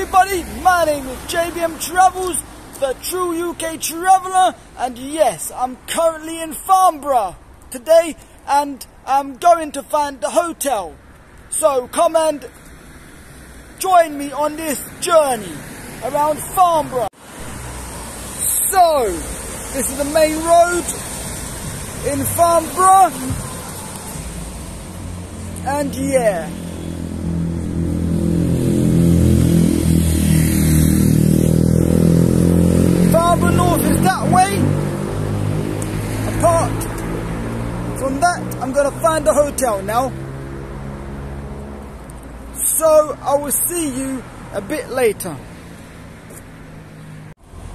everybody, my name is JBM Travels, the true UK traveller, and yes, I'm currently in Farnborough today, and I'm going to find the hotel. So come and join me on this journey around Farnborough. So, this is the main road in Farnborough, and yeah. Farnborough North is that way. Apart from that, I'm going to hotel now. So, I will see you a bit later.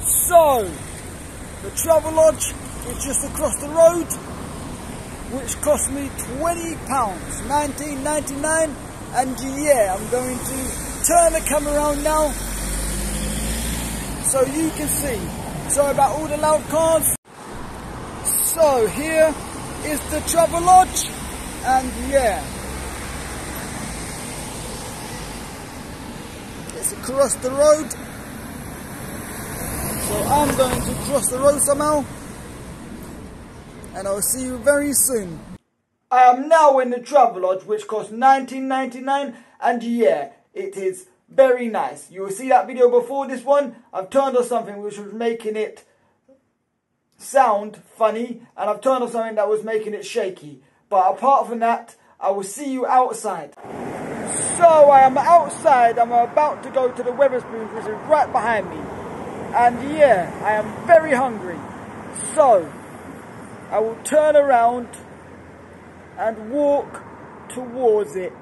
So, the Travelodge is just across the road, which cost me £20, 19.99, and yeah, I'm going to turn the camera around now so you can see. Sorry about all the loud cars. So here is the Travelodge and yeah. It's across the road. So I'm going to cross the road somehow and I'll see you very soon. I am now in the Travelodge which costs 19.99 and yeah, it is very nice. You will see that video before this one. I've turned on something which was making it sound funny and I've turned on something that was making it shaky. But apart from that, I will see you outside. So I am outside. I'm about to go to the Wetherspoons which is right behind me. And yeah, I am very hungry. So I will turn around and walk towards it.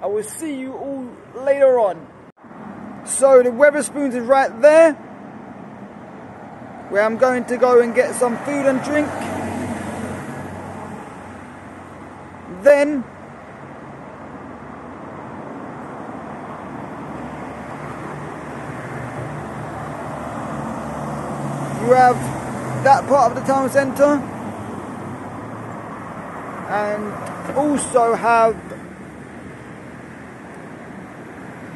I will see you all later on. So the Wetherspoons is right there, where I'm going to go and get some food and drink. Then you have that part of the town centre and also have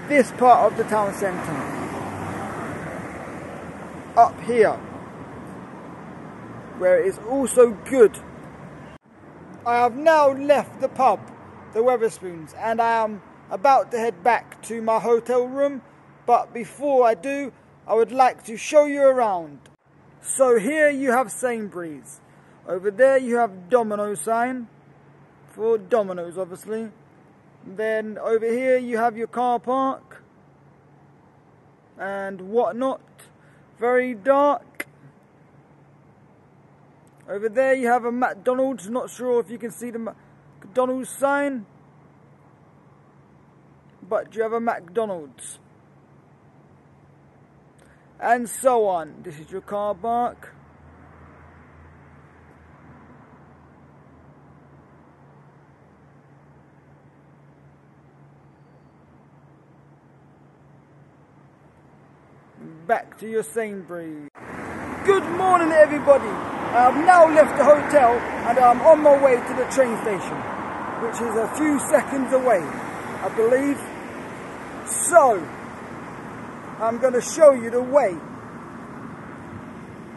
this part of the town centre. Up here. Where it is also good. I have now left the pub, the Wetherspoons, and I am about to head back to my hotel room. But before I do, I would like to show you around. So here you have Sainsbury's. Over there you have Domino's sign. For Domino's, obviously. Then over here you have your car park and whatnot. Very dark. Over there you have a McDonald's. Not sure if you can see the McDonald's sign. But you have a McDonald's. And so on. This is your car park. back to your Sainsbury's. Good morning everybody. I've now left the hotel and I'm on my way to the train station, which is a few seconds away, I believe. So, I'm going to show you the way.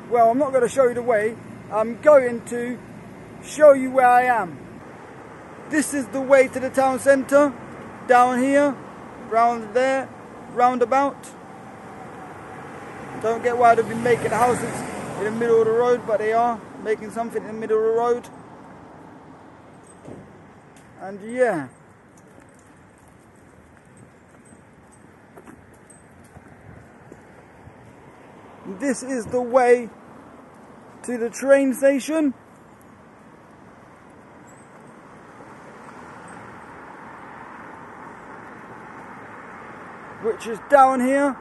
Well, I'm not going to show you the way. I'm going to show you where I am. This is the way to the town centre, down here, round there, roundabout. Don't get why they've been making houses in the middle of the road, but they are making something in the middle of the road. And yeah. This is the way to the train station. Which is down here.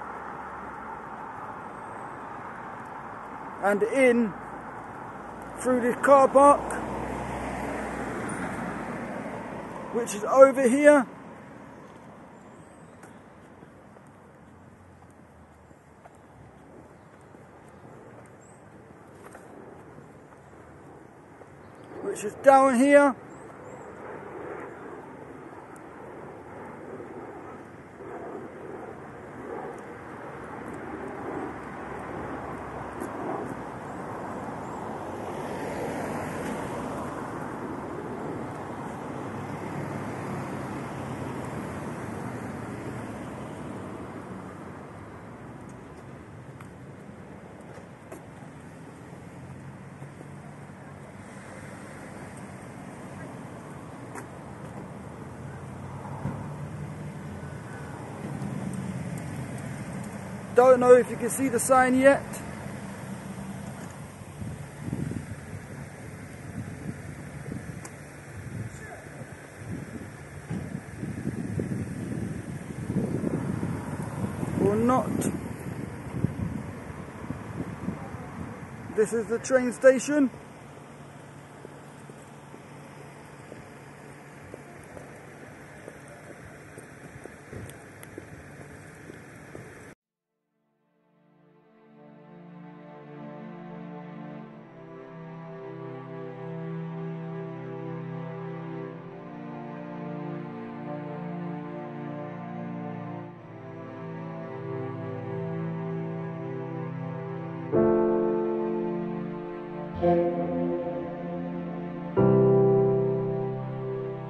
And in through this car park which is over here. Which is down here don't know if you can see the sign yet. Or not. This is the train station.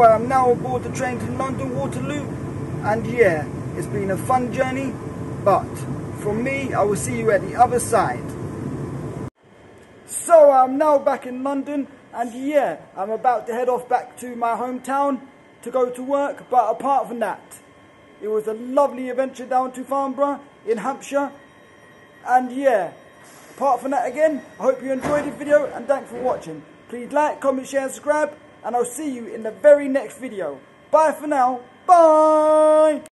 I am now aboard the train to London Waterloo and yeah, it's been a fun journey but from me I will see you at the other side. So I'm now back in London and yeah, I'm about to head off back to my hometown to go to work but apart from that, it was a lovely adventure down to Farnborough in Hampshire and yeah, apart from that again, I hope you enjoyed the video and thanks for watching. Please like, comment, share and subscribe and I'll see you in the very next video. Bye for now. Bye.